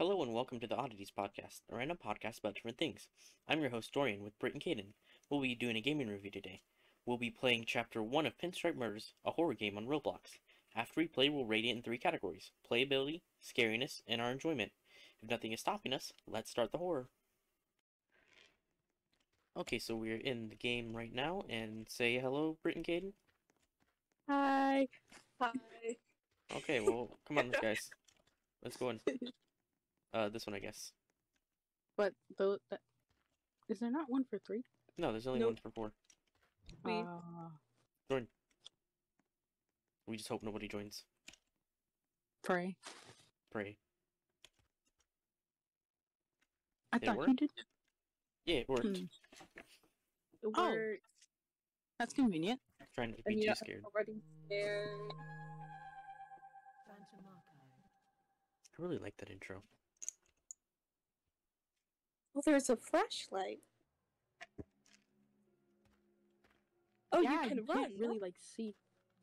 Hello and welcome to the Oddities Podcast, a random podcast about different things. I'm your host Dorian with Britt and Caden. We'll be doing a gaming review today. We'll be playing Chapter 1 of Pinstripe Murders, a horror game on Roblox. After we play, we'll rate it in three categories playability, scariness, and our enjoyment. If nothing is stopping us, let's start the horror. Okay, so we're in the game right now, and say hello, Britt and Caden. Hi. Hi. Okay, well, come on, guys. Let's go in. Uh, this one, I guess. But the is there not one for three? No, there's only Nope. one for four. We- Uh, We just hope nobody joins. pray. Pray. I It thought you did. Yeah, it worked. Hmm. It Oh. worked. That's convenient. Trying to be And too yeah, scared. already scared. I really like that intro. Oh, there's a flashlight. Oh, yeah, you can can't really like see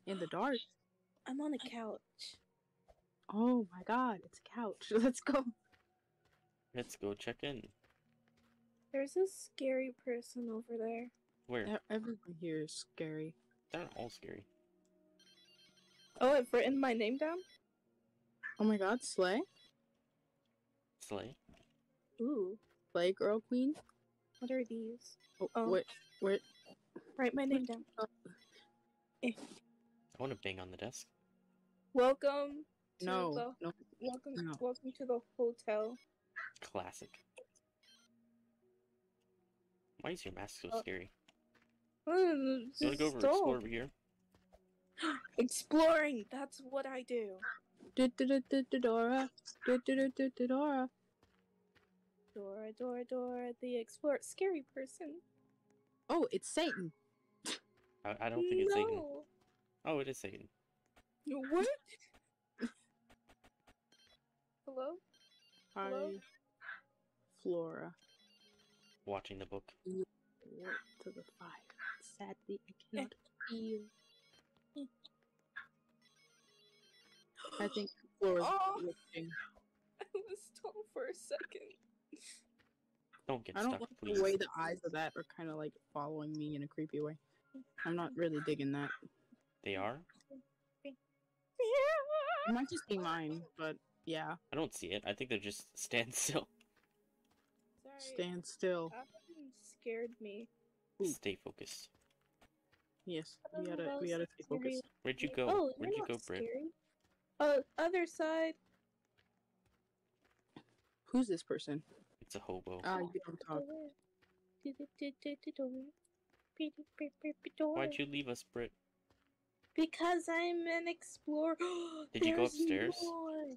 in the dark. I'm on a couch. Oh my god, it's a couch. Let's go. Let's go check in. There's a scary person over there. Where? Everyone here is scary. They're all scary. Oh, I've written my name down. Oh my god, Slay, Slay. Ooh, Slay Girl Queen. what are these? Oh, Oh. wait, wait. Write my name down. I want to bang on the desk. Welcome. To No, The, no. welcome. no. Welcome to the hotel. Classic. Why is your mask so Oh. scary? Uh, You want to go over explore over here? Exploring. That's what I do. Du-du-du-du-du-Dora. Du-du-du-du-du-Dora. Dora, Dora, Dora, the explorer. Scary person. Oh, it's Satan. I, I don't think it's Satan. no. Oh, it is Satan. What? Hello? Hi, Hello? Flora. Watching the book. Walk to the fire. Sadly, I cannot feel. I think Flora's Oh. lifting. I was told for a second. Don't get I don't stuck, like please. the way the eyes of that are kind of like following me in a creepy way. I'm not really digging that. They are? It might just be mine, but yeah. I don't see it. I think they're just stand still. Sorry. Stand still. That scared me. Ooh. Stay focused. Yes, we gotta we gotta stay focused. Where'd you go? Oh, Where'd you're you go, not Britt? scary. Oh, other side. Who's this person? It's a hobo. Ah, you don't talk. Why'd you leave us, Brit? Because I'm an explorer. Did you go upstairs? more.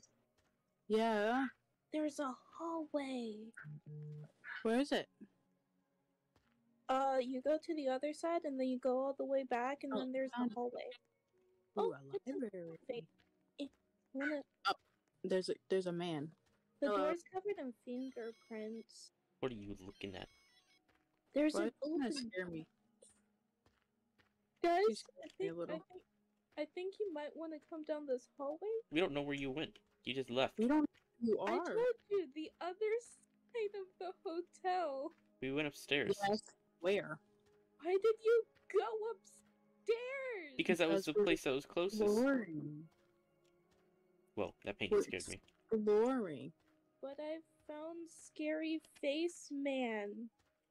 Yeah. There's a hallway. Where is it? Uh, you go to the other side, and then you go all the way back, and Oh, then there's found the hallway. Ooh, Oh, a it's a library. thing. Wanna, There's a there's a man. The Hello. door's covered in fingerprints. What are you looking at? There's Why an is it open scare me? guys. She's I me think, I think I think you might want to come down this hallway. We don't know where you went. You just left. We don't know who you I are. told you the other side of the hotel. We went upstairs. Yes. Where? Why did you go upstairs? Because that was the place that was closest. Exploring. Well, that painting We're scared me. Exploring. But I found scary face man.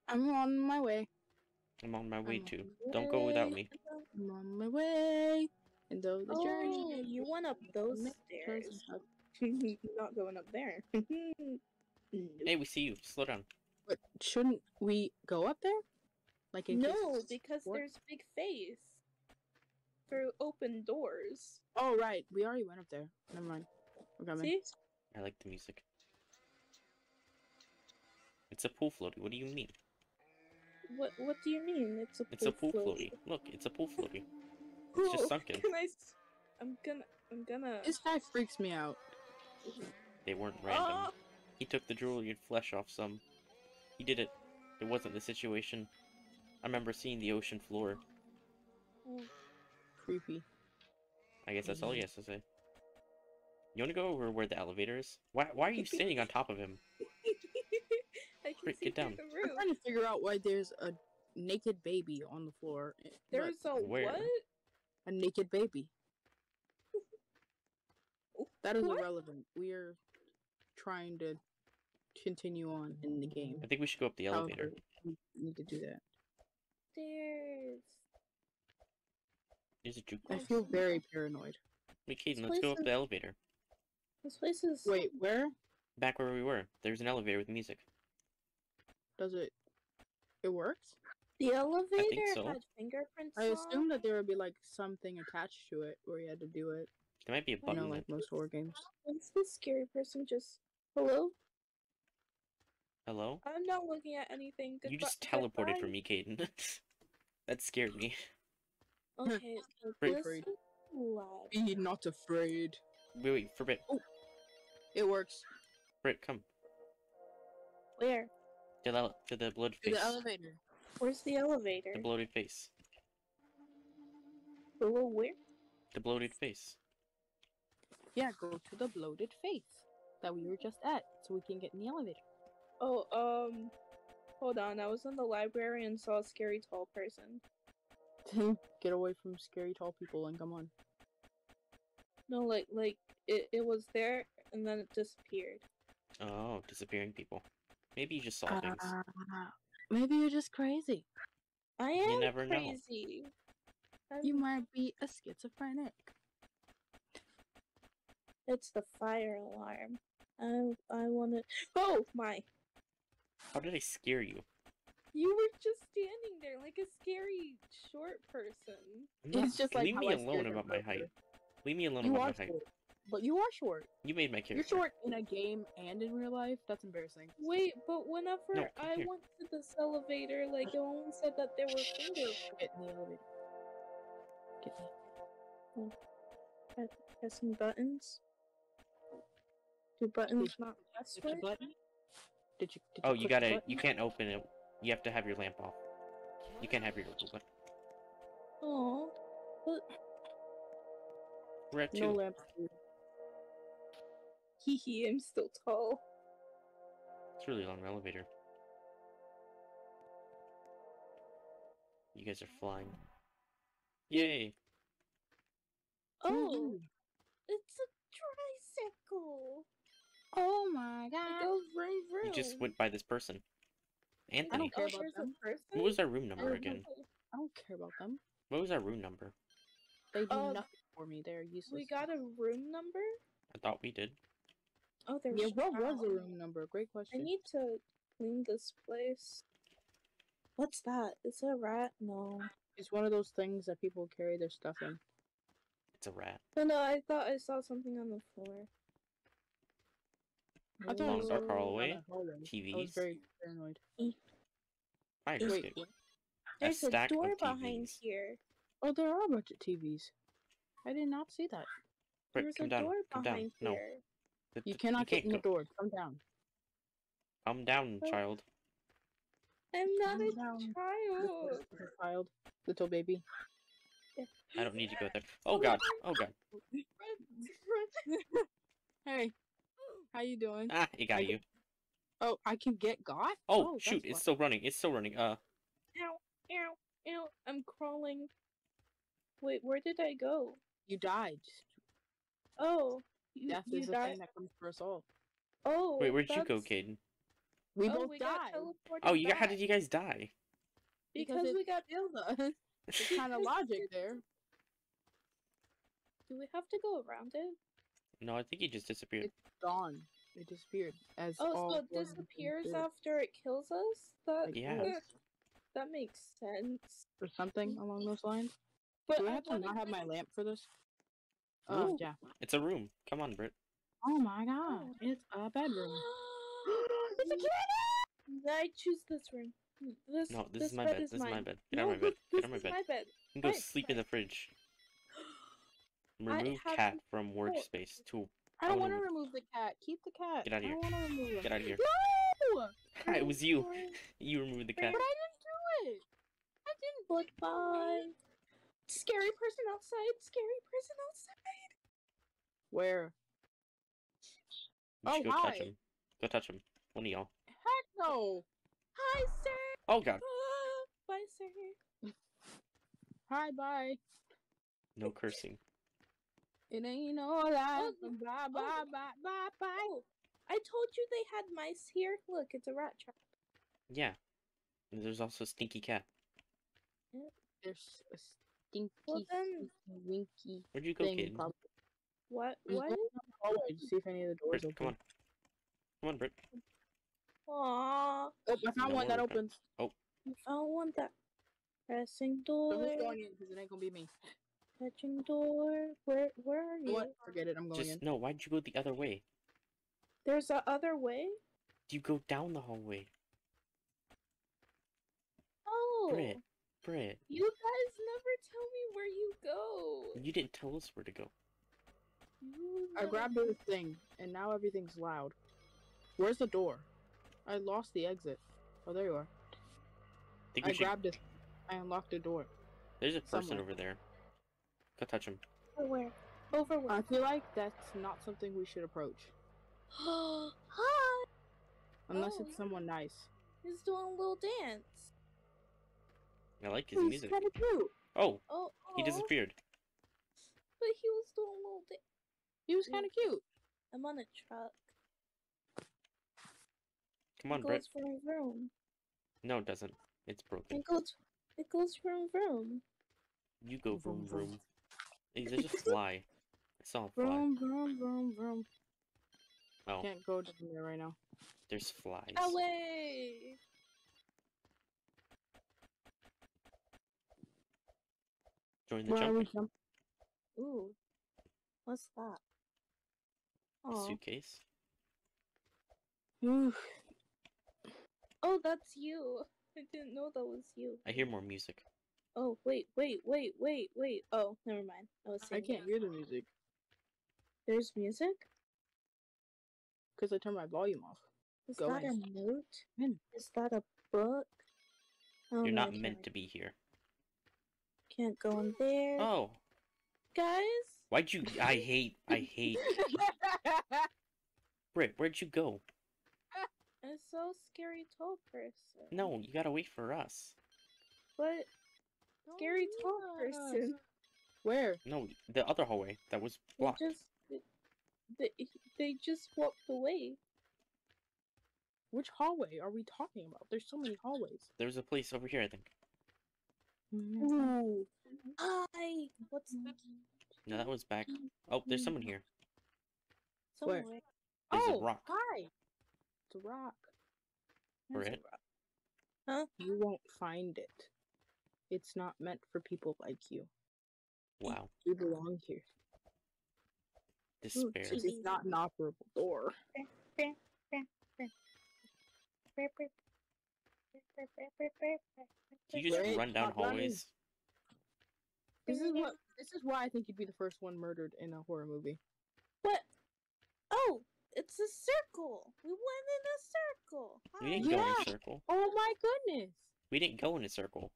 I'm on my way. I'm on my way I'm too. my Don't go without me. I'm on my way. And though the Oh, journey. you went up those stairs. doesn't have- Not going up there. Hey, we see you. Slow down. But shouldn't we go up there? Like in no, it's- because what? there's big face through open doors. Oh right, we already went up there. Never mind. We're coming. See? I like the music. It's a pool floaty. What do you mean? What What do you mean? It's a pool It's a pool floaty. floaty. Look, it's a pool floaty. It's just sunken. Can I? s- I'm gonna. I'm gonna. This guy freaks me out. They weren't random. Oh, He took the jewelry and flesh off some. He did it. It wasn't the situation. I remember seeing the ocean floor. oh, Creepy. I guess that's all he hmm. has to say. You want to go over where the elevator is? Why, why are you standing on top of him? I can Quick, get down. I'm trying to figure out why there's a naked baby on the floor. There's a Where? what? a naked baby. That is What? irrelevant. We are trying to continue on in the game. I think we should go up the elevator. However, we need to do that. Stairs. There's a I jukebox. I feel very paranoid. Wait, Caden, This let's go up place the elevator. This place is. Wait, where Back where we were. There's an elevator with music. Does it? It works. The elevator so. had fingerprints. I assume that there would be like something attached to it where you had to do it. There might be a You button. know, that- like most horror games. What's this scary person just? Hello? Hello? I'm not looking at anything. you just teleported goodbye. from me, Caden. that scared me. Okay, so Break this free. is lab. Be not afraid. Wait, wait, for Brit. Oh, it works. Brit, come. Where? To the, to the bloated To face. the elevator. Where's the elevator? The bloated face. Below where? The bloated face. Yeah, go to the bloated face that we were just at, so we can get in the elevator. Oh, um, hold on. I was in the library and saw a scary tall person. get away from scary tall people and come on. No, like, like it, it was there and then it disappeared. Oh, disappearing people. Maybe you just saw things. Ah, maybe you're just crazy. I am never know. crazy. I'm- You might be a schizophrenic. It's the fire alarm. I I want to. Oh my! How did I scare you? You were just standing there like a scary short person. I'm It's just like leave how me alone about my height. Leave me alone You about my height. short, but you are short. You made my character. You're short in a game and in real life. That's embarrassing. Wait, but whenever No, I here. went to this elevator, like no one said that there were fingers. Get in the elevator. Get in. Pressing buttons. Do buttons not press Did you button? Did you? Did Oh, you you gotta. button? You can't open it. You have to have your lamp off. You can't have your open. Oh, We're two. No lamp. Hee hee, I'm still tall. It's a really long elevator. You guys are flying. Yay! Oh, it's a tricycle. Oh my It god! goes vroom vroom. You just went by this person. Anthony. I don't care Oh, about them. a. What was our room number don't again? I don't care about them. What was our room number? They do Oh, nothing for me. They're useless. We got a room number. I thought we did. Oh, there's. Yeah, what was the room number? Great question. I need to clean this place. What's that? Is it a rat? No. It's one of those things that people carry their stuff in. It's a rat. No, no, I thought I saw something on the floor. I thought Long it was dark down hallway, that hallway. I was TVs. very paranoid. Fire Wait, escape. what? A There's a, stack door behind TVs. here. Oh, there are a bunch of TVs. I did not see that. Brit, There's come a down. door Come down. behind No. Here. The- You cannot get can't in the door. Come down. Come down, Oh. child. I'm not Calm a down. child. Little child, little baby. I don't need to go there. Oh god. Oh god. Hey, how you doing? Ah, it got I- you. Oh, I can get got. Oh, that's shoot! why. It's still running. It's still running. Uh, Ow, ow, ow. I'm crawling. Wait, where did I go? You died. Oh, you, Death you is the died. thing that comes for us all. Oh, wait, where'd you go, that's- Caden? We oh, both we died Oh, you. Got, how did you guys die? because Because it we got. killed. It's kind of logic there. Do we have to go around it? No, I think he just disappeared. It's gone. It disappeared. As Oh, all so it four of them disappears did. after it kills us? That Yeah. yes, that makes sense. or something along those lines. But Do I I have to wanna not have my lamp for this? Oh yeah. It's a room. Come on, Brit. Oh my god! Oh. It's a bedroom. it's a kid. I choose this room. This. No, this, is my bed bed. Is This is mine. my bed. Get no, out of my bed. Get out of my bed. my bed. You can go Fine, sleep in the fridge. Remove cat to- from workspace. Tool. I don't want to remove the cat. Keep the cat. Get out of here. don't want to remove him. Get out of here. No! it was you. You removed the cat. But. I didn't do it. I didn't. Goodbye. Scary person outside. Scary person outside. Where? You should Oh, go touch hi. him. Go touch him. One of y'all. Heck no. Hi, sir. Oh god. Ah, bye, sir. Hi, bye. No cursing. It ain't no lie. Oh, Bye, bye, bye, bye, bye. Oh, I told you they had mice here. Look, it's a rat trap. Yeah. And there's also a stinky cat. There's a stinky, Well, then- stinky, winky Where'd you go, thing. kid? probably. What? What? go down the hallway to see if any of the doors Britt, open. come on. Come on, Britt. Aww. Oh, I found No one that opens. Oh. I don't want that pressing So door, who's going in? Because it ain't gonna be me. touching door. Where where are You you? what? Forget it. I'm going Just in. no, why'd you go the other way? There's a other way. Do you go down the hallway. Oh, Britt. Britt. you guys never tell me where you go. You didn't tell us where to go. I grabbed this thing, and now everything's loud. Where's the door? I lost the exit. Oh, there you are. think I we should grabbed it. I unlocked the door. There's a person somewhere. over there. Go touch him. Over where? Over where? I feel like that's not something we should approach. Hi. Unless Oh. it's someone nice. He's doing a little dance. I like his music. kind of cute. Oh, Oh, he disappeared. Oh. But he was doing a little dance. He was kind of cute. I'm on a truck. Come on, it Britt. goes vroom vroom. No, it doesn't. It's broken. It goes. It goes vroom vroom. You go vroom Vroom, vroom. vroom. Hey, there's a fly. I saw a fly. Vroom, vroom, vroom, vroom. Oh, Can't go down there right now. there's flies. Away. Join the Where jumping jump? Ooh. What's that? Oh. suitcase. Oof. Oh, that's you. I didn't know that was you. I hear more music. Oh, wait, wait, wait, wait, wait. Oh, never mind. I was I can't hear the music There's music? because I turned my volume off. Is Go that in. a note? In. Is that a book? Oh, You're not meant can't- to be here. Can't go in there. Oh, Guys? why'd you? I hate. I hate. Britt, where'd you go? I saw a scary tall person. No, you gotta wait for us. But scary tall Yes. person. Where? No, the other hallway that was They blocked. just they, they just walked away. Which hallway are we talking about? There's so many hallways. There's a place over here, I think. Ooh. Hi. What's that? No, that was back. Oh, there's someone here. Where? There's oh, a rock. hi. It's a rock. There's a Brett? rock. You won't find it. It's not meant for people like you. Wow, You belong here. despair. geez. It's not an operable door. Do you just Wait, run down hallways? This is what. This is why I think you'd be the first one murdered in a horror movie. What? Oh, it's a circle. We went in a circle. We didn't go in a circle. Oh my goodness! We didn't go in a circle.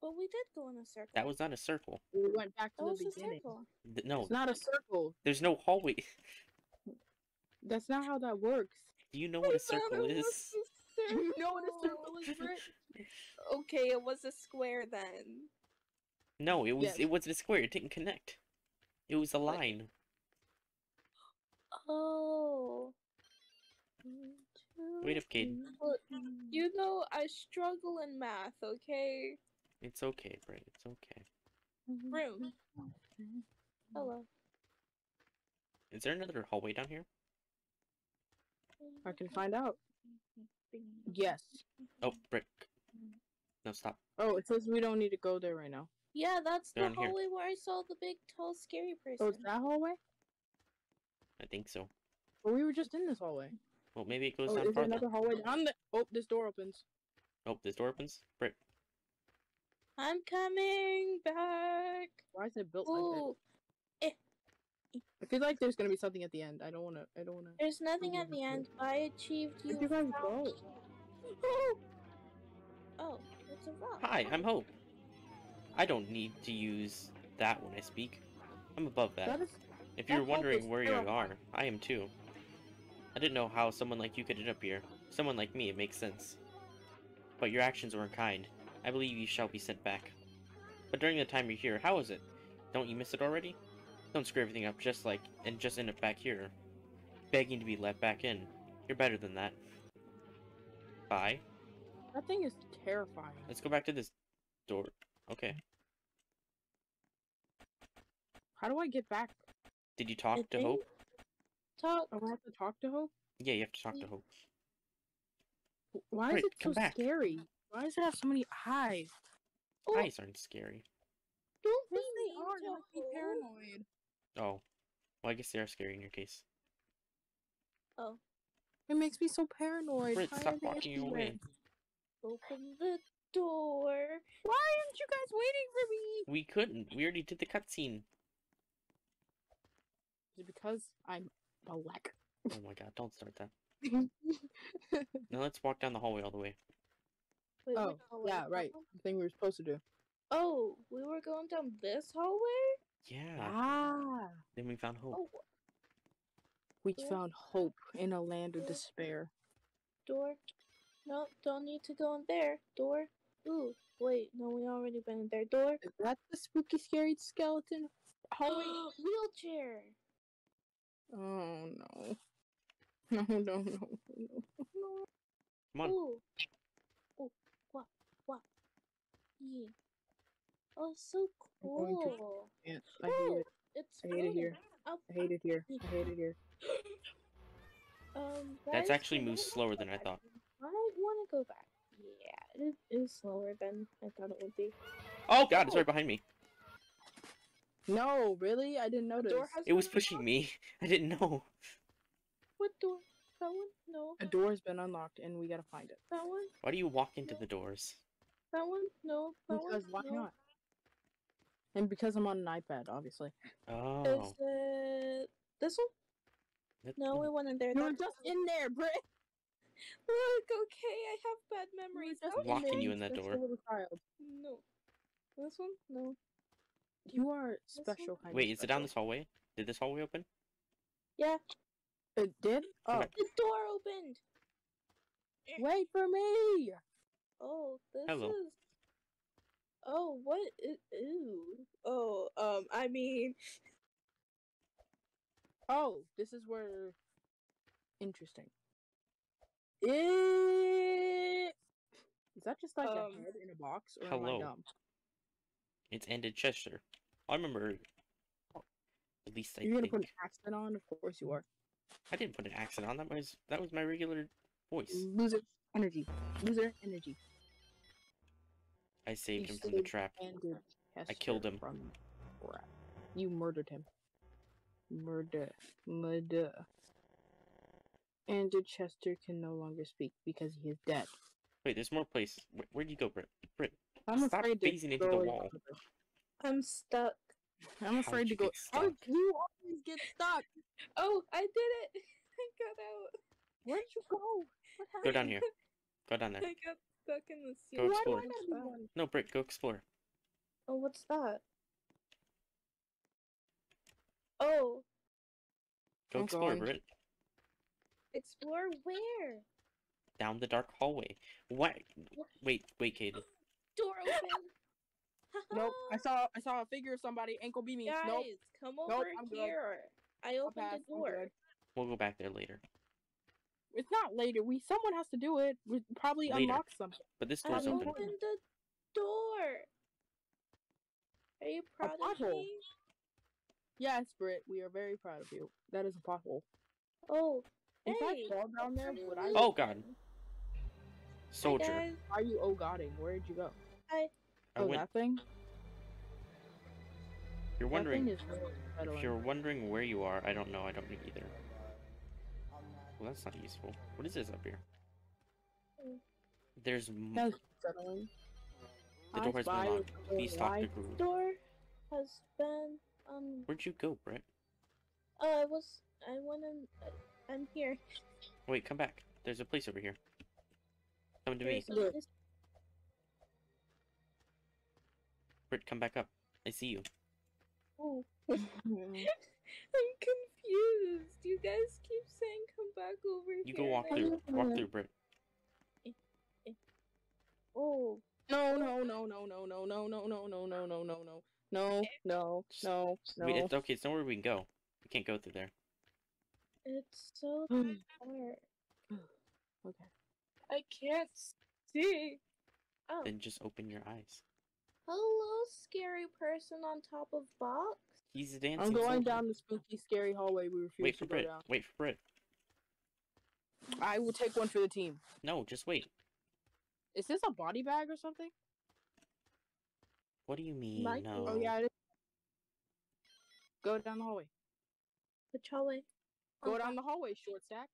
But we did go in a circle. That was not a circle. We went back to That was the a beginning. circle. Th- No, It's not a circle. there's no hallway. That's not how that works. Do you know what I a circle it is? was a You know what a circle circle. is, Britt? Okay, it was a square then. No, it was Yes. it wasn't a square. It didn't connect. It was a line. Oh. Wait up, Caden. Look, you know I struggle in math, okay? It's okay, Britt. It's okay. Room. Hello. Is there another hallway down here? I can find out. Yes. Oh, Britt. No, stop. Oh, it says we don't need to go there right now. Yeah, that's the Down here. hallway where I saw the big, tall, scary oh, person. Oh, it's that hallway? I think so. Well, we were just in this hallway. Well, maybe it goes Oh, down is there farther. another hallway down the? Oh, this door opens. Oh, this door opens. Britt. I'm coming back. Why is it built like Ooh, that? I feel like there's gonna be something at the end. I don't wanna. I don't wanna. there's nothing at the end. I achieved you. Where'd you guys go? Oh, oh, a rock. Hi, I'm Hope. I don't need to use that when I speak. I'm above that. That is. if you're wondering where you are, I am too. I didn't know how someone like you could end up here. Someone like me, it makes sense. But your actions weren't kind. I believe you shall be sent back. But during the time you're here, how is it? Don't you miss it already? Don't screw everything up just like and just end up back here. Begging to be let back in. You're better than that. Bye. That thing is terrifying. Let's go back to this door. Okay. How do I get back? Did you talk I to Hope? Talk. Oh, I have to talk to Hope? Yeah, you have to talk to Hope. Why is Wait, it so back. scary? Why does it have so many eyes? Oh, Eyes aren't scary. don't be Yes, they are. to They make me Hope. paranoid. Oh. Well, I guess they are scary in your case. Oh, It makes me so paranoid. Brit, stop walking everywhere? away. Open the door. Why aren't you guys waiting for me? We couldn't. We already did the cutscene. Is it because I'm a black? Oh my god, don't start that. Now let's walk down the hallway all the way. Wait, oh, which yeah, right. The thing we were supposed to do. Oh, we were going down this hallway. Yeah. Ah. Then we found Hope. Oh, We found hope in a land of despair. door. No, don't need to go in there. Door. Ooh, wait. No, we already been in there. Door. Is that the spooky, scary skeleton hallway? Wheelchair. oh no. No, no, no, no, no. Come on. Ooh. Oh, what? What? Yeah. Oh, it's so I'm going to- cool. Can't. I hate it. It's I hate it here. up- I hate it here. I hate it here. Um, That's actually moves slower than I thought. I want to go back. Yeah, it is slower than I thought it would be. Oh god, it's Oh. right behind me. No, really? I didn't notice. Door has It was pushing unlocked? me. I didn't know. What door? That one? No. A door's been unlocked and we gotta find it. That one? Why do you walk into the doors? That one? No. That Because why? No. not? And because I'm on an iPad, obviously. Oh. Is it this one? that- No, we went in there. You were just in there, Britt. Look, okay, I have bad memories. just How- Walking you in that door. child. No. This one? No. You are This special. Wait, of is it down this hallway? Did this hallway open? Yeah, It did? Oh, back. the door opened. wait for me! Oh, this Hello. is. Oh, what? i- Ew. Oh, um, I mean, Oh, this is where. Interesting. It... Is that just like Um, a head in a box, or am hello. I dumb? It's ended Chester. I remember. At least I You're gonna think. put an accent on? Of course you are. I didn't put an accent on. That was that was my regular voice. Loser energy. Loser energy. I saved You him from the trap. I killed him. From trap. You murdered him. Murder. Murder. Andrew Chester can no longer speak because he is dead. Wait, there's more place. Where, where'd you go, Britt? Britt, I'm Stop afraid to phasing into the wall. further. I'm stuck. I'm How'd afraid to go. get How stuck? you always get stuck? Oh, I did it! I got out. Where'd you go? What happened? go down here. Go down there. I got stuck in the Go ceiling. Why do I explore. not? No, Britt, go explore. Oh, what's that? Oh, Go I'm explore, going. Britt. Explore where? Down the dark hallway. What? Wait, wait, Caden. Door open. Nope. I saw I saw a figure of somebody ankle beaming. Guys, Nope. come Nope, over I'm good. here. I I'll opened the door. We'll go back there later. It's not later. We someone has to do it. We probably Later. unlock something. But this I door's I'm open. opened the door. Are you proud of pothole. me? Yes, Britt, we are very proud of you. That is a pothole. Oh, If hey. I fall down there, would I? Oh, God. Soldier. guys. Why are you oh godding? Where'd you go? I oh, went. that thing. You're That wondering. thing is really If you're wondering where you are, I don't know. I don't know either. Well, that's not useful. What is this up here? There's. m- That's unsettling. The I door has been locked. Please talk to light. Groove. Door has been um. Where'd you go, Brett? Oh, I was. I went in. I- I'm here. Wait, come back. There's a place over here. Come to me. There's a- Britt, come back up. I see you. Oh, I'm confused. confused. You guys keep saying come back over You here. You go walk through. Walk through, Britt. Oh, No, no, no, no, no, no, no, no, no, no, no, no, no, no, no, no, no, no. Wait, it's okay. It's nowhere we can go. We can't go through there. It's so mm. dark. Okay. I can't see. Oh, Then just open your eyes. hello, scary person on top of box. He's dancing. I'm going slowly. down the spooky, scary hallway we refuse Wait to for go down. Wait for Britt. I will take one for the team. No, just wait. Is this a body bag or something? What do you mean? Mike- No. Oh yeah, it is. Go down the hallway. Which hallway? Go down the hallway, short stack.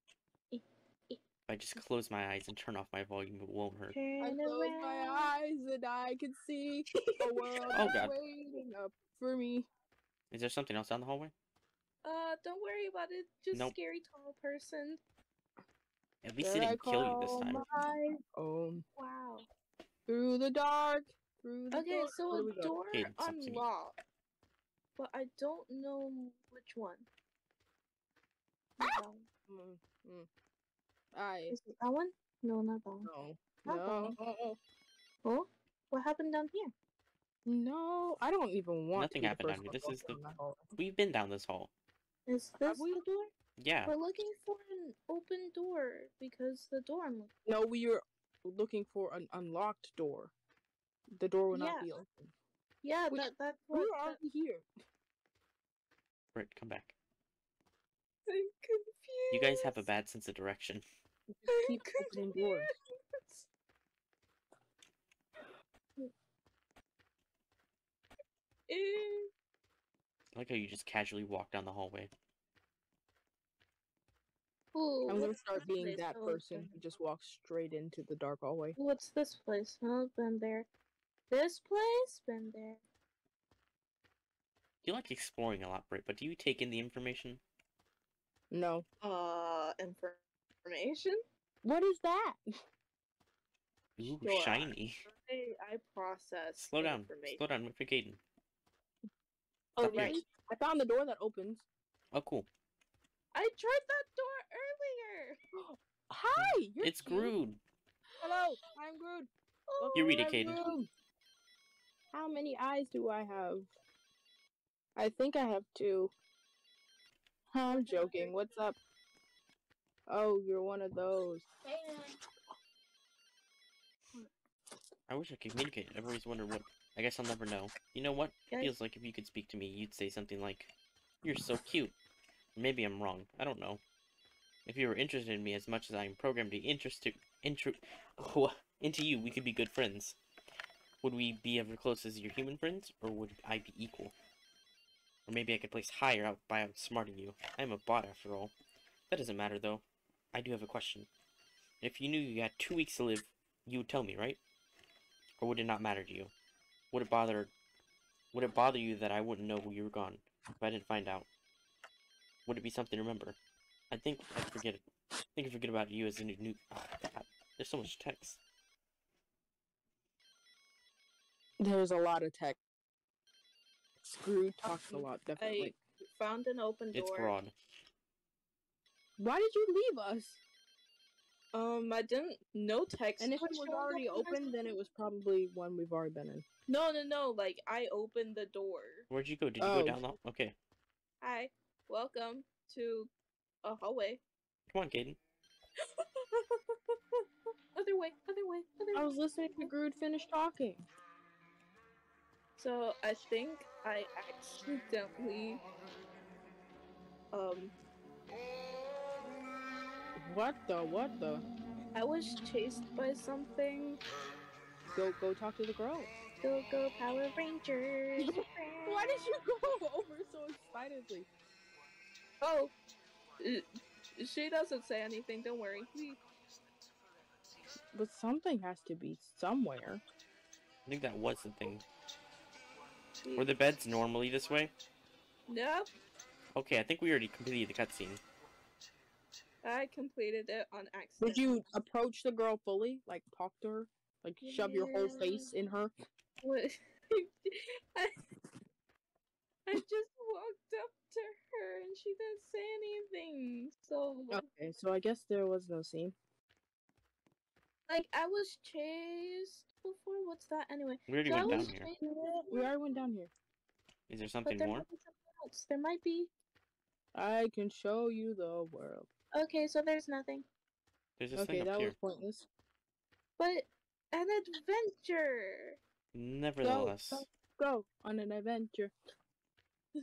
I just close my eyes and turn off my volume, it won't hurt. I Turn close my eyes and I can see a world Oh, God. waiting up for me. Is there something else down the hallway? Uh, don't worry about it. Just Nope. scary tall person. At least There it didn't kill you this time. my own. Wow. Through the dark. Through the Okay, door. so a door Okay, it's up to me. unlocked, but I don't know which one. Ah! That. Mm, mm. I Is it that one? No, not that one. no Not that no one. Oh, what happened down here? no. I don't even want. Nothing to happened down here. This is the- We've been down this hall. Is Have this we? the door? Yeah. We're looking for an open door because the door unlocked. No, we were looking for an unlocked door. The door will not be open. Yeah, We- that that's We what. were that- already here. Britt, come back. I'm confused. You guys have a bad sense of direction. We just keep opening doors. I like how you just casually walk down the hallway. Ooh, I'm gonna start being place? that person who just walks straight into the dark hallway. What's this place? Oh, been there. This place? Been there. You like exploring a lot, Britt, but do you take in the information? No. Uh, information? What is that? Ooh, Sure. shiny. I, I process Slow down. Slow down. Wait for Caden. Oh, Up here. right. I found the door that opens. Oh, cool. I tried that door earlier. Hi, you're it's cute. Grood. Hello, I'm Grood. Oh, You read it, I'm Caden. Grood. How many eyes do I have? I think I have two. I'm joking. What's up? Oh, you're one of those. I wish I could communicate. I've always wondered what. I guess I'll never know. You know what? Guys- Feels like if you could speak to me, you'd say something like, "You're so cute." Maybe I'm wrong. I don't know. If you were interested in me as much as I am programmed to interest to intro into you, we could be good friends. Would we be ever close as your human friends, or would I be equal? Or maybe I could place higher out by outsmarting you. I am a bot after all. That doesn't matter though. I do have a question. If you knew you had two weeks to live, you would tell me, right? Or would it not matter to you? Would it bother would it bother you that I wouldn't know you were gone if I didn't find out? Would it be something to remember? I think I'd forget it. I think I'd forget about you as a new, new oh, God, there's so much text. There's a lot of text. Screw talks a lot, definitely. I Found an open door. It's broad. Why did you leave us? Um, I didn't. No text. And if it was was showing up already open, then it was probably one we've already been in. No, no, no. Like I opened the door. Where'd you go? Did you Oh. go down the okay. Hi, welcome to a hallway. Come on, Caden. other way, other way, other way. I was listening to Grood finish talking. So I think I accidentally um What the? What the? I was chased by something. Go, go talk to the girl. Go go Power Rangers. Why did you go over so excitedly? Oh, she doesn't say anything. Don't worry. But something has to be somewhere. I think that was the thing. We- Were the beds normally this way? Nope. Okay, I think we already completed the cutscene. I completed it on accident. Did you approach the girl fully? Like talk to her? Like shove your whole face in her? What? I, I just walked up to her and she didn't say anything. So, Okay, so I guess there was no scene. like, I was chased before. What's that anyway? We already So went down here. chased, We already went down here. Is there something there more? might something else. There might be. I can show you the world. Okay, so there's nothing. There's this Okay, thing that up here. was pointless. But an adventure. Nevertheless, go. Go on an adventure.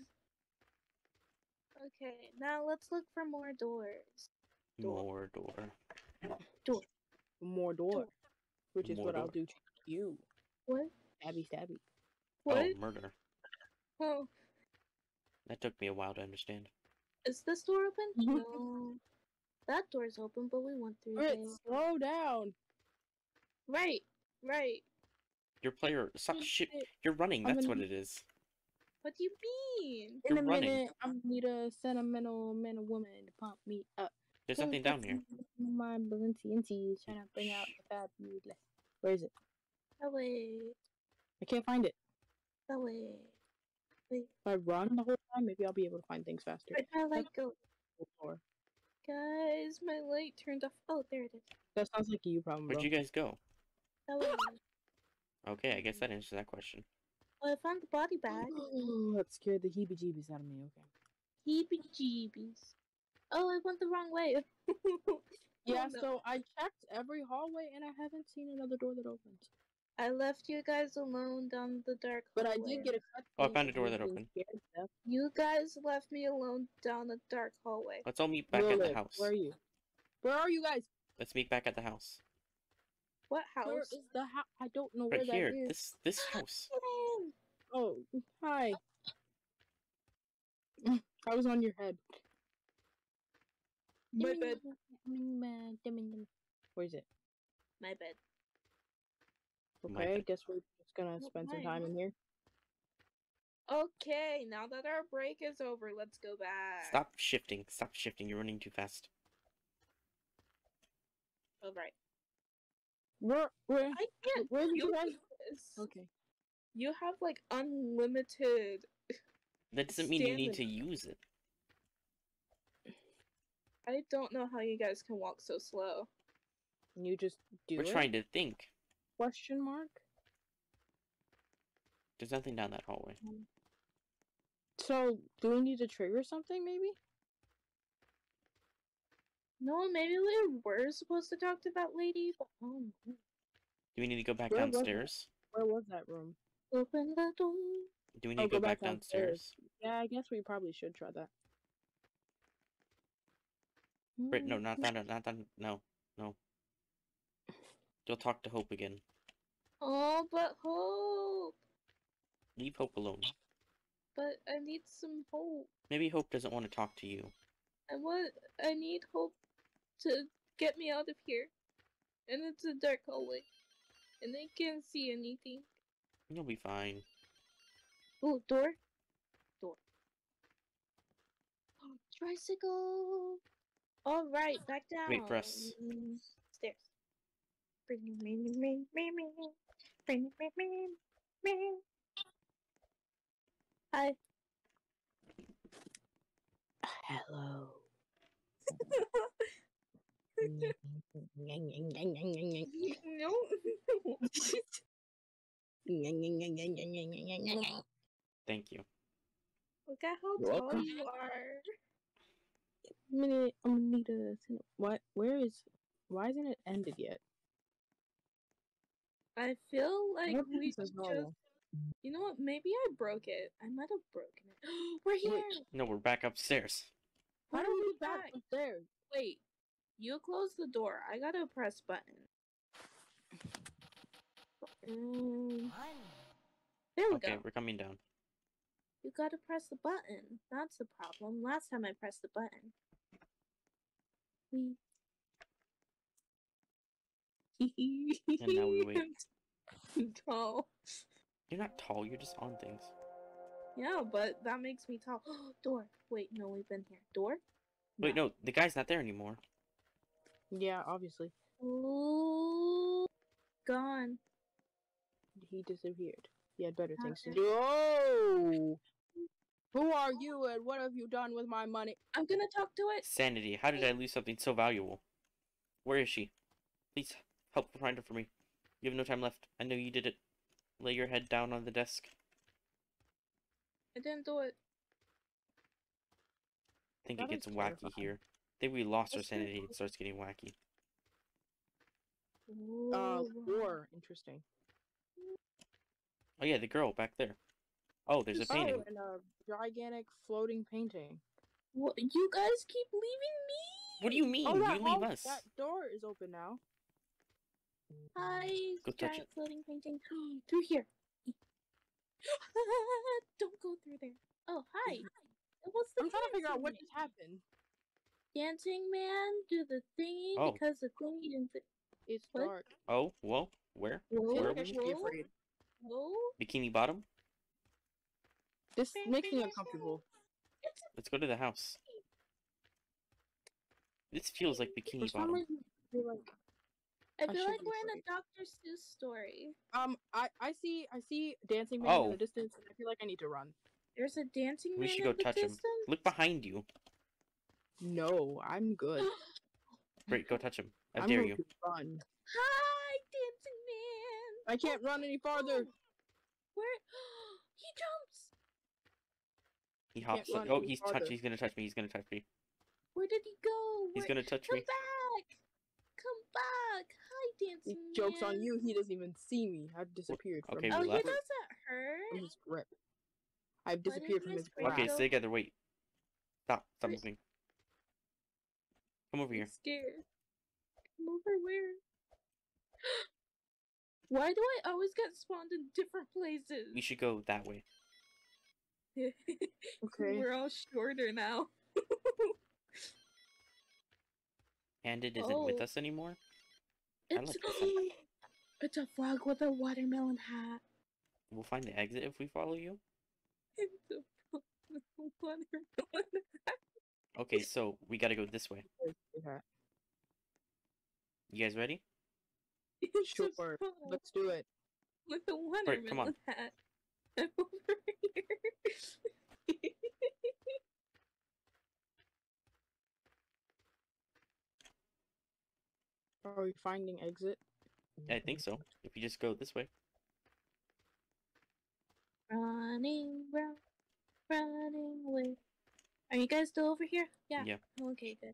Okay, now let's look for more doors. door. more door. Door. More door. Door. Which is More what I'll do to you. What? Stabby stabby. What? Oh, murder. Oh, That took me a while to understand. is this door open? Mhm. no. That door's open, but we went through Brit, there. slow down. Right, right. Your player, stop Mm, shit. You're running. I'm That's gonna- what it is. What do you mean? In You're a running. minute, I'm gonna need a sentimental man or woman to pump me up. There's something down here. My Balenciennes trying to bring out the fabulous. Where is it? That way, I can't find it. that way. If I run the whole time, maybe I'll be able to find things faster. Where'd my light go? Or- Guys, my light turned off. Oh, there it is. That sounds like a you problem, bro. Where'd you guys go? That way. Okay, I guess that answers that question. Oh, I found the body bag. Ooh, that scared the heebie-jeebies out of me. Okay. Heebie jeebies. Oh, I went the wrong way. Yeah, Oh, no. so I checked every hallway and I haven't seen another door that opens. I left you guys alone down the dark But I did get a cut. Oh, I found a door that opened. You guys left me alone down the dark hallway. Let's all meet back at the house. Where are you? Where are you guys? Let's meet back at the house. What house? Where is the house? I don't know Right where here. that is. This this house. Get. Oh, hi. I was on your head. My bed. Where is it? My bed. My Okay, I guess we're just gonna spend some time in here. Okay, now that our break is over, let's go back. Stop shifting. Stop shifting. You're running too fast. All right. Where, where, I can't where did do you guys? this. Okay. You have like unlimited. That doesn't mean you need to use it. I don't know how you guys can walk so slow. You just do We're it? trying to think. Question mark. There's nothing down that hallway. Mm. So, do we need to trigger something? Maybe. No, maybe we were supposed to talk to that lady, but oh no. Do we need to go back Where was downstairs? Where was that room? Open the door. Do we Oh, need to go go back back downstairs? Yeah, I guess we probably should try that. Brit, no, not that. Not that. No, no. You'll talk to Hope again. Oh, but hope. Leave Hope alone. But I need some hope. Maybe Hope doesn't want to talk to you. I want. I need hope to get me out of here. And it's a dark hallway, and I can't see anything. You'll be fine. Oh, door. Door. Oh, tricycle. All right, back down. Wait for us. Stairs. Bring me, me, me, me, me, me. Bring me, me, me, me. Hi. Hello. no. Thank you. Look at how You're tall welcome. you are. minute, I'm gonna need a. What? Where is? Why isn't it ended yet? I feel like What we just. normal? You know what? Maybe I broke it. I might have broken it. We're here. No, we're back upstairs. Why Why don't we back? back upstairs? Wait. You close the door. I gotta press button. Mm, there we Okay, go. we're coming down. You gotta press the button. That's the problem. Last time I pressed the button. We. And now we wait. tall. You're not tall. You're just on things. Yeah, but that makes me tall. Door. Wait, no, we've been here. Door? Wait, no, the guy's not there anymore. Yeah, obviously Ooh, gone. he disappeared. He had better things to do. Oh, Who are you and what have you done with my money? I'm gonna talk to it. Sanity. How did I lose something so valuable? Where is she? Please help find her for me. You have no time left. I know you did it. Lay your head down on the desk. I didn't do it. I think That it is gets wacky terrifying. here. I think we lost our sanity. terrifying. It starts getting wacky. Uh, war. Interesting. Oh yeah, the girl back there. Oh, there's a painting. Oh, and a gigantic floating painting. What? You guys keep leaving me. What do you mean? Oh, you leave oh, us. that door is open now. Hi, Go touch giant it. floating painting. through here. Don't go through there. Oh, hi. What's the I'm trying to figure out what man? just happened. Dancing man do the thingy Oh. because the thingy didn't. Th- It's What? dark. Oh, whoa. Where? I feel Where like are we? Whoa. Whoa. Bikini Bottom? This makes me uncomfortable. Let's go to the house. This feels like Bikini Bottom. reason, like I I feel should like we're in a. Dr. Seuss story. um I I see I see dancing man in Oh. the distance and I feel like I need to run. There's a dancing We man should in go the touch him. Look behind you. No, I'm good. Great, go touch him. I I'm dare going you. to run. Hi, dancing man. I can't run any farther. Oh, Where? he jumps. He hops. Like, oh, he's farther. touch. He's gonna touch me. He's gonna touch me. Where did he go? He's Where- gonna touch Come me. back. Come back. Hi, He dancing jokes on you. He doesn't even see me. I've disappeared from okay, his Oh, he grip- doesn't hurt. from his grip. I've disappeared from his grip? grasp. Okay, stay together. Wait. Stop. Stop Wait. moving. Come over I'm here. scared. Come over where? Why do I always get spawned in different places? We should go that way. Okay. We're all shorter now. Handed isn't with Oh. us anymore. I It's, like it's a frog with a watermelon hat. We'll find the exit if we follow you. It's a frog with a watermelon hat. Okay, so we gotta go this way. You guys ready? It's Sure. Let's do it. with a Alright, come on. watermelon hat. I'm over here. Are we finding exit? I think so. If you just go this way. running, run, running away. Are you guys still over here? Yeah. Yeah. Okay, good.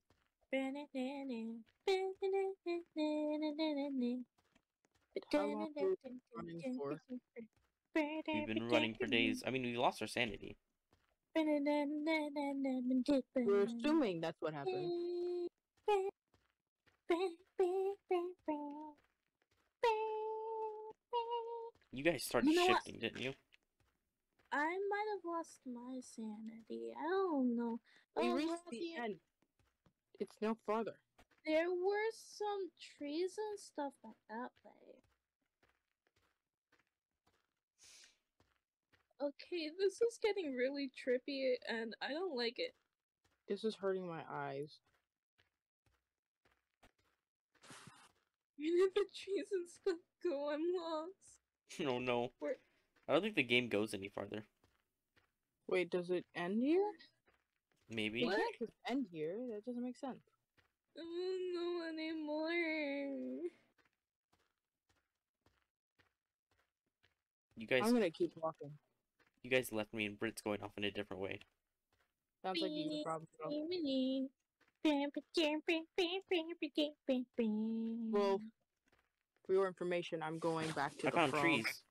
How long have running for? We've been running for days. I mean, we lost our sanity. We're assuming that's what happened. You guys started You know what? shifting, didn't you? I might have lost my sanity. I don't know. We Oh, reached the end. end. It's no farther. There were some trees and stuff like that way. Okay, this is getting really trippy and I don't like it. This is hurting my eyes. Where did the trees and stuff go? I'm lost. oh no. Where- I don't think the game goes any farther. Wait, does it end here? Maybe. It What? can't just end here. That doesn't make sense. I don't know anymore. You guys, I'm gonna keep walking. you guys left me, and Brit's going off in a different way. Sounds like you Beep. problem. Well, for your information, I'm going back to I the found frog. trees.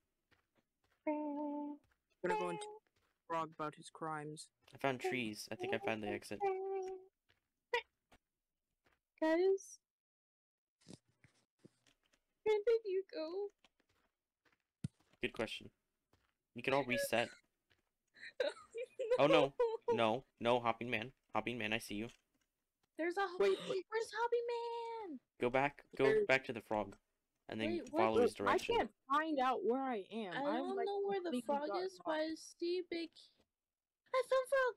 I'm gonna go into frog about his crimes. I found trees. I think I found the exit. Guys, where did you go? Good question. We can all reset. Oh, no. No, no, hopping man. Hopping man, I see you. There's a Wait, wait. Where's Hobby Man? Go back. Go Where- back to the frog, and then Wait, where- follow his Wait, I can't find out where I am. I I'm, don't like, know where the frog is, lost. but I see big. I found frog.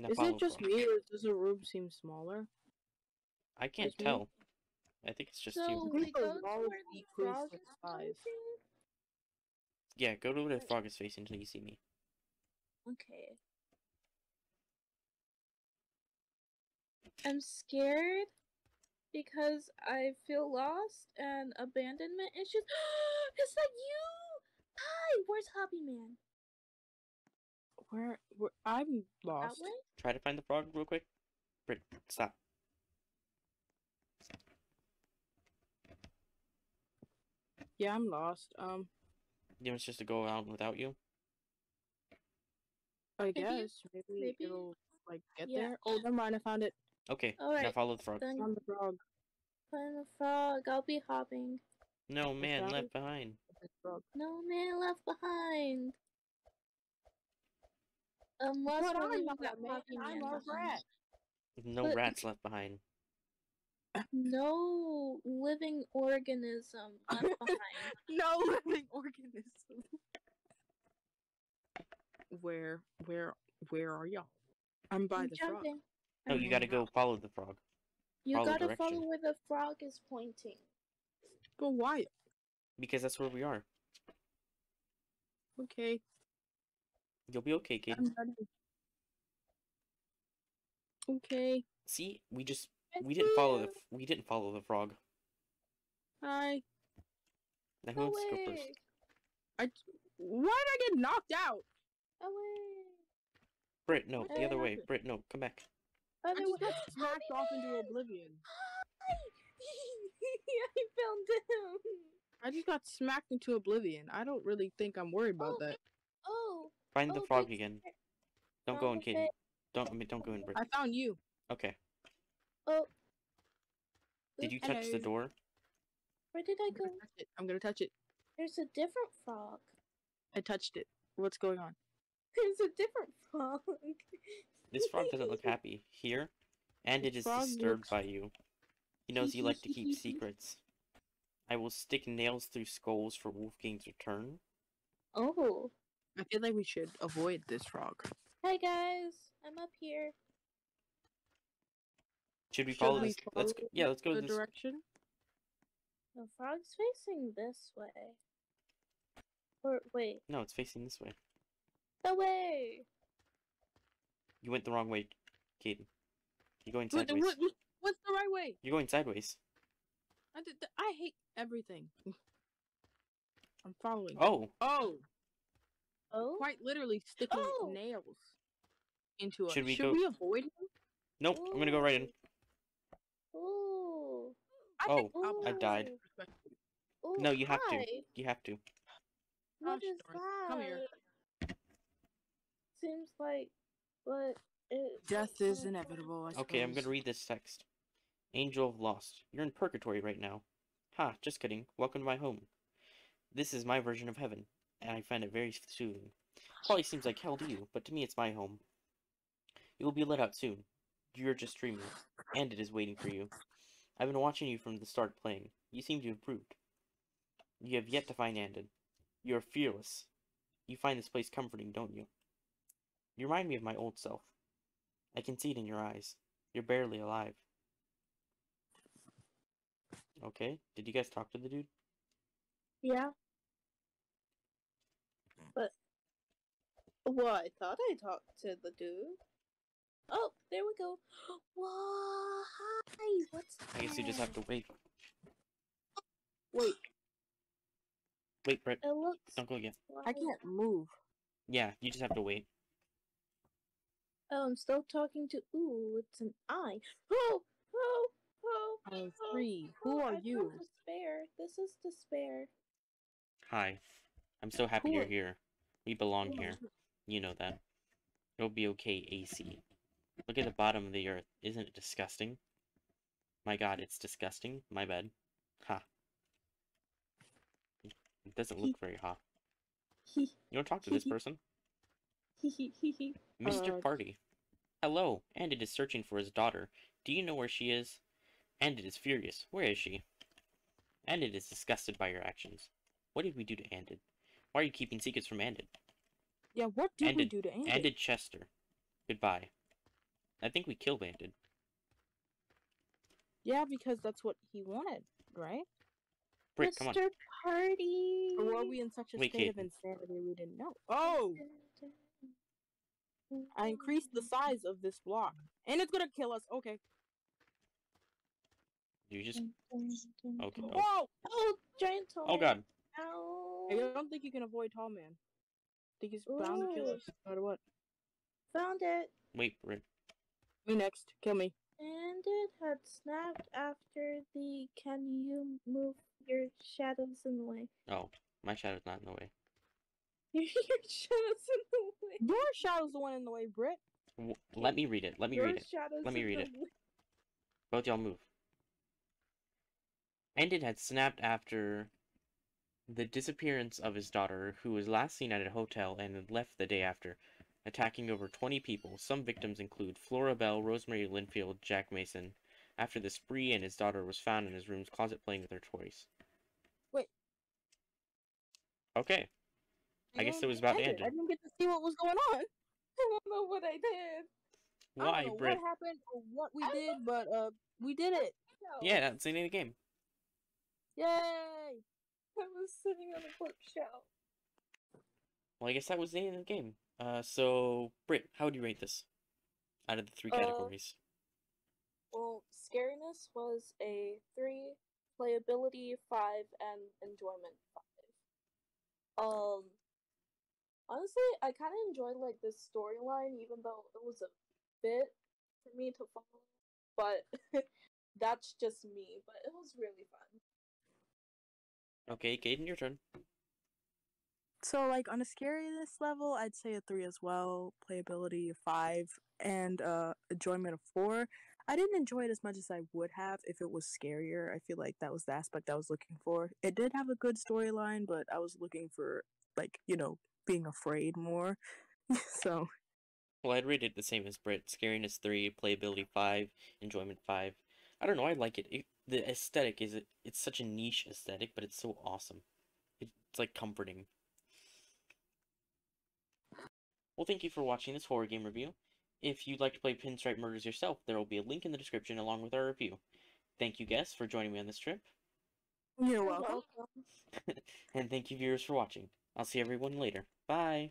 Now Is it just frog. me, or does the room seem smaller? I can't just me? tell. I think it's just so you. we go to where the decrease frog in is size. Yeah, go to where the frog is facing until you see me. Okay. I'm scared because I feel lost and abandonment issues. Is that you? Hi, where's Hobby Man? Where, where I'm That lost. way? Try to find the frog real quick. Brit, stop. Yeah, I'm lost. Um, You want us just to go out without you? I Maybe- guess maybe, maybe- it'll like get Yeah. there. Oh, never mind. I found it. Okay, now Alright, follow the frog. Then Found the frog. find the frog. I'll be hopping. No man frog? left behind. No man left behind. Unless But we're I'm leaving not that man. I'm Man a rat. No But- rats left behind. No living organism left behind. No living organism. Where, where, where are y'all? I'm by I'm the frog. Jumping. No, you gotta mm-hmm. go follow the frog. You follow gotta direction. follow where the frog is pointing. But why? Because that's where we are. Okay, You'll be okay, kid. I'm ready. Okay. See, we just we didn't follow the we didn't follow the frog. Hi. Now who wants to go first? I. Why did I get knocked out? Away! Brit, no, the other way. Britt, no, come back. I Other just way. got smacked off into oblivion. Hi! I found him. I just got smacked into oblivion. I don't really think I'm worried about Oh, that. Oh. Find the oh, frog again. spirit. Don't Found go oh, in, the kid. Don't I mean, don't go in, Brit. I found you. Okay. Oh. Did you touch the door? Where did I I'm go? gonna touch it. I'm gonna touch it. There's a different frog. I touched it. What's going on? There's a different frog. This frog doesn't look happy here, and it is frog disturbed looks- by you. He knows you like to keep secrets. I will stick nails through skulls for Wolfgang's return. oh. I feel like we should avoid this frog. Hi guys. I'm up here. Should we Should follow we this? Let's go, yeah, let's go the this. direction. The frog's facing this way. Or wait, No, it's facing this way. The way. You went the wrong way, Caden. You're going What, sideways. what, what- what's the right way? You're going sideways. I, did, I hate everything. I'm following. Oh, Oh, Oh. quite literally sticking Oh. nails into us. Should we should go- we avoid him? nope. I'm gonna go right in. Ooh. I Oh, think I'll I be died. Ooh, No, you have to. You have to. What Gosh is darn it. Come here. That? Seems like, but it. Death is inevitable. I Okay, I'm gonna read this text. Angel of Lost, you're in purgatory right now. Ha, just kidding. Welcome to my home. This is my version of heaven, and I find it very soothing. Probably seems like hell to you, but to me it's my home. You will be let out soon. You're just dreaming, and it is waiting for you. I've been watching you from the start playing. You seem to have improved. You have yet to find Andon. You are fearless. You find this place comforting, don't you? You remind me of my old self. I can see it in your eyes. You're barely alive. Okay, did you guys talk to the dude? Yeah. But. Well, I thought I talked to the dude. Oh, there we go. Whoa, hi. What's I guess you just have to wait. Wait, Wait, Brett. It looks. Don't go yet. I can't move. Yeah, you just have to wait. Oh, I'm still talking to. Ooh, it's an eye. Oh, oh, oh. I'm oh, free. Who oh, are I you? Despair. This is despair. Hi. I'm so happy Who you're are- here. We belong here. you? You know that. It'll be okay, AC. Look at the bottom of the earth. Isn't it disgusting? My god, it's disgusting. My bed. Ha. It doesn't look very hot. Hee You want to talk to this person? hee hee hee hee. Mr. Uh, Party. Hello, Andit is searching for his daughter. Do you know where she is? Andit is furious. Where is she? Andit is disgusted by your actions. What did we do to Andit? Why are you keeping secrets from Andit? Yeah, what did we Ended- do to Andy? Andit Chester. Goodbye. I think we killed Andit. Yeah, because that's what he wanted, right? Brick, come on. Mr. Party. Or were we in such a Wait, state of insanity we didn't know? Oh, I increased the size of this block, and it's gonna kill us. Okay, You just Okay. Oh, Whoa! Oh, giant tall oh god. Ow. I don't think you can avoid Tall Man. I think he's bound to kill us, no matter what. Found it. Wait, Brit. Me next. Kill me. And it had snapped after the can you move your shadows in the way? Oh, my shadow's not in the way. your shadows in the way. Your shadow's the one in the way, Britt. W- let me read it. Let me your read it. shadows Let me in read the it. way. Both y'all move. And it had snapped after the disappearance of his daughter, who was last seen at a hotel and had left the day after, attacking over 20 people. Some victims include Flora Bell, Rosemary Linfield, Jack Mason. After the spree, and his daughter was found in his room's closet playing with her toys. Wait. Okay. I guess it was about to end I didn't get to see what was going on. I don't know what I did. I Why, don't know Brit? what happened or what we did, but uh, we did it. Yeah, that's the end of the game. Yay! I was sitting on a bookshelf. Well, I guess that was the end of the game. Uh, so, Brit, how would you rate this? Out of the three Uh, categories. Well, scariness was a three, playability five, and enjoyment five. Um, honestly, I kind of enjoyed like this storyline, even though it was a bit for me to follow. But that's just me. But it was really fun. Okay, Caden, your turn. So, like on a scariness level, I'd say a three as well. Playability a five, and uh, enjoyment of four. I didn't enjoy it as much as I would have if it was scarier. I feel like that was the aspect I was looking for. It did have a good storyline, but I was looking for like you know being afraid more. so Well, I'd rate it the same as Brit. Scariness 3, playability 5, enjoyment 5. I don't know, I like it. it the aesthetic is, it. it's such a niche aesthetic, but it's so awesome. It's like comforting. Well, thank you for watching this horror game review. If you'd like to play Pinstripe Murders yourself, there will be a link in the description along with our review. Thank you, guests, for joining me on this trip, you're welcome. and thank you, viewers, for watching. I'll see everyone later. Bye!